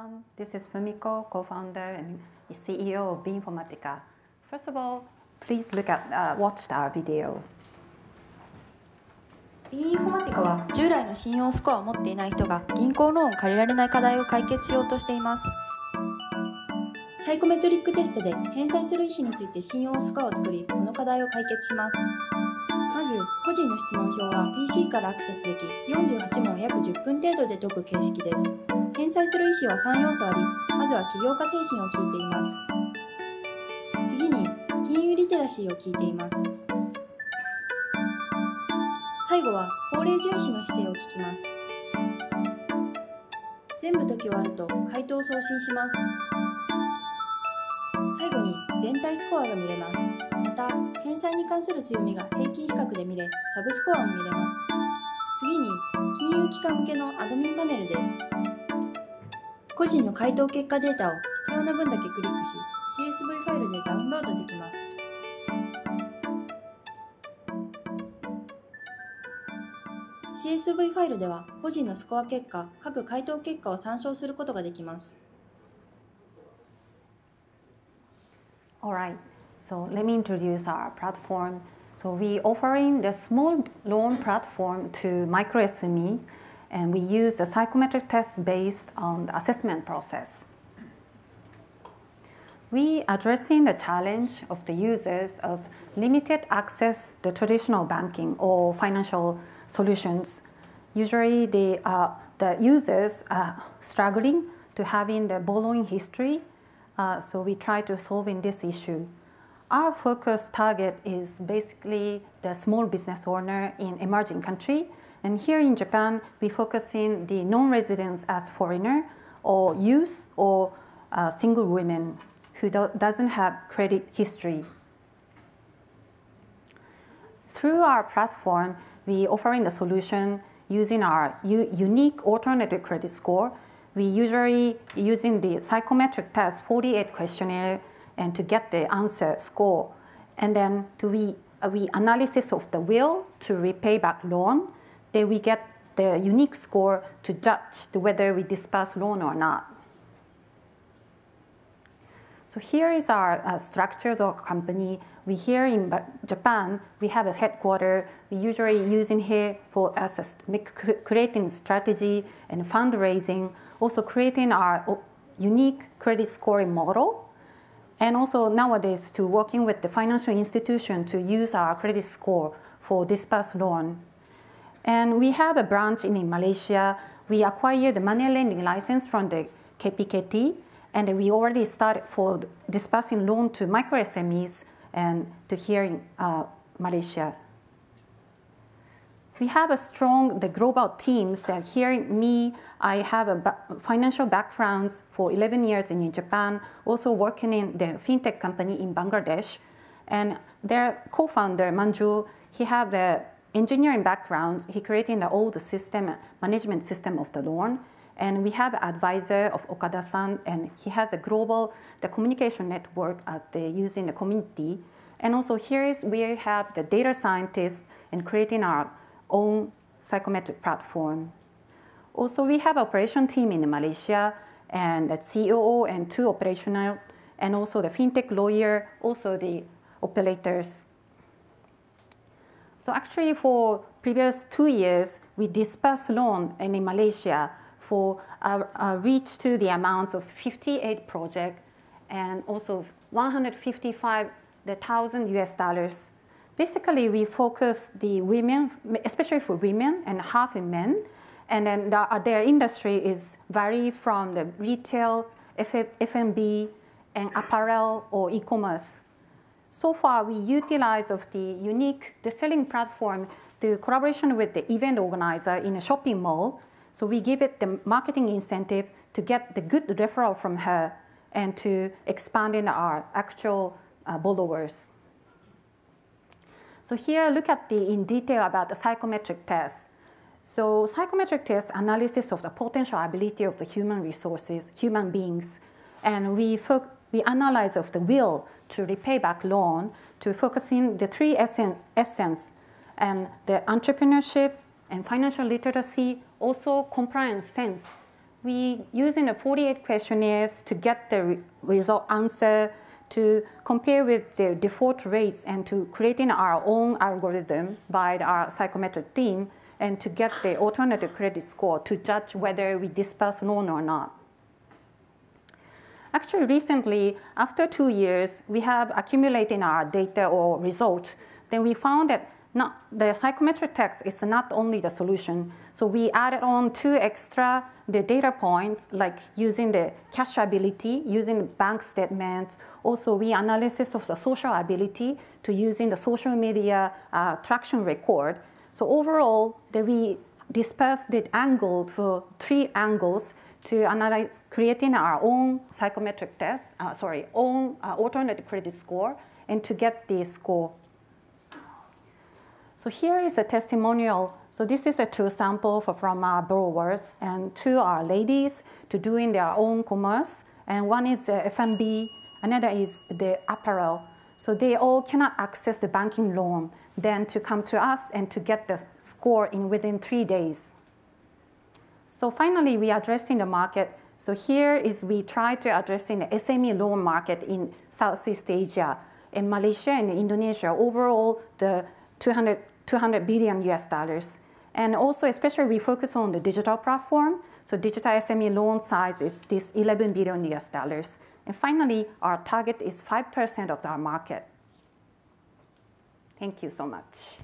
everyone. This is Fumiko, co-founder and CEO of B-Informatica. First of all, please look at, uh, watch our video. B インフォマティカは従来の信用スコアを持っていない人が銀行ローンを借りられない課題を解決しようとしていますサイコメトリックテストで返済する意思について信用スコアを作りこの課題を解決しますまず個人の質問票は PC からアクセスでき48問約10分程度で解く形式です。返済する意思は3要素ありまずは起業家精神を聞いています。次に金融リテラシーを聞いています。最後は法令遵守の姿勢を聞きます。全部解き終わると回答を送信します。最後に全体スコアが見れます。また返済に関する強みが平均比較で見れサブスコアも見れます。次に金融機関向けのアドミンパネルです。個人の回答結果データを必要な分だけクリックし CSV ファイルでダウンロードできます。CSV ファイルでは個人のスコア結果、各回答結果を参照することができます。Alright, so let me introduce our platform. So we offering the small loan platform to micro SME and we use the psychometric test based on the assessment process. We addressing the challenge of the users of limited access to traditional banking or financial solutions. Usually the, uh, the users are struggling to having the borrowing history, uh, so we try to solve in this issue. Our focus target is basically the small business owner in emerging country. And here in Japan, we focus in the non-residents as foreigner or youth or uh, single women who do doesn't have credit history. Through our platform, we offering the solution using our unique alternative credit score. We usually using the psychometric test 48 questionnaire and to get the answer score. And then to we, uh, we analysis of the will to repay back loan. Then we get the unique score to judge the whether we disperse loan or not. So here is our uh, structure of company. We here in Japan, we have a headquarter. We usually using here for as a, creating strategy and fundraising, also creating our unique credit scoring model. And also nowadays to working with the financial institution to use our credit score for disbursed loan. And we have a branch in, in Malaysia. We acquired the money lending license from the KPKT and we already started for disbursing loan to micro SMEs and to here in uh, Malaysia. We have a strong, the global teams that here me, I have a ba financial backgrounds for 11 years in Japan, also working in the fintech company in Bangladesh. And their co-founder, Manju, he have the engineering background. He created the old system, management system of the loan. And we have advisor of Okada-san, and he has a global the communication network uh, at the, using the community. And also here is we have the data scientists and creating our own psychometric platform. Also, we have operation team in Malaysia and the COO and two operational, and also the fintech lawyer, also the operators. So actually for previous two years, we dispersed loan in Malaysia for a, a reach to the amount of 58 projects and also 155 the thousand US dollars. Basically, we focus the women, especially for women and half in men, and then the, uh, their industry is vary from the retail, F&B, and apparel or e-commerce. So far, we utilize of the unique the selling platform the collaboration with the event organizer in a shopping mall so we give it the marketing incentive to get the good referral from her and to expand in our actual uh, borrowers. So here, look at the in detail about the psychometric test. So psychometric test analysis of the potential ability of the human resources, human beings, and we we analyze of the will to repay back loan to focusing the three essen essence and the entrepreneurship and financial literacy also compliance sense we using the 48 questionnaires to get the re result answer to compare with the default rates and to creating our own algorithm by our psychometric team and to get the alternative credit score to judge whether we disperse loan or not. Actually, recently, after two years, we have accumulated our data or results. Then we found that not, the psychometric test is not only the solution. So we added on two extra the data points, like using the cash ability, using bank statements. Also, we analysis of the social ability to using the social media uh, traction record. So overall, that we dispersed the angle for three angles to analyze, creating our own psychometric test, uh, sorry, own uh, credit score, and to get the score. So here is a testimonial. So this is a true sample for, from our borrowers, and two are ladies to doing their own commerce, and one is F&B, another is the apparel. So they all cannot access the banking loan, then to come to us and to get the score in within three days. So finally, we are addressing the market. So here is we try to addressing the SME loan market in Southeast Asia. In Malaysia and Indonesia, overall, the 200, 200 billion US dollars. And also, especially we focus on the digital platform. So digital SME loan size is this 11 billion US dollars. And finally, our target is 5% of our market. Thank you so much.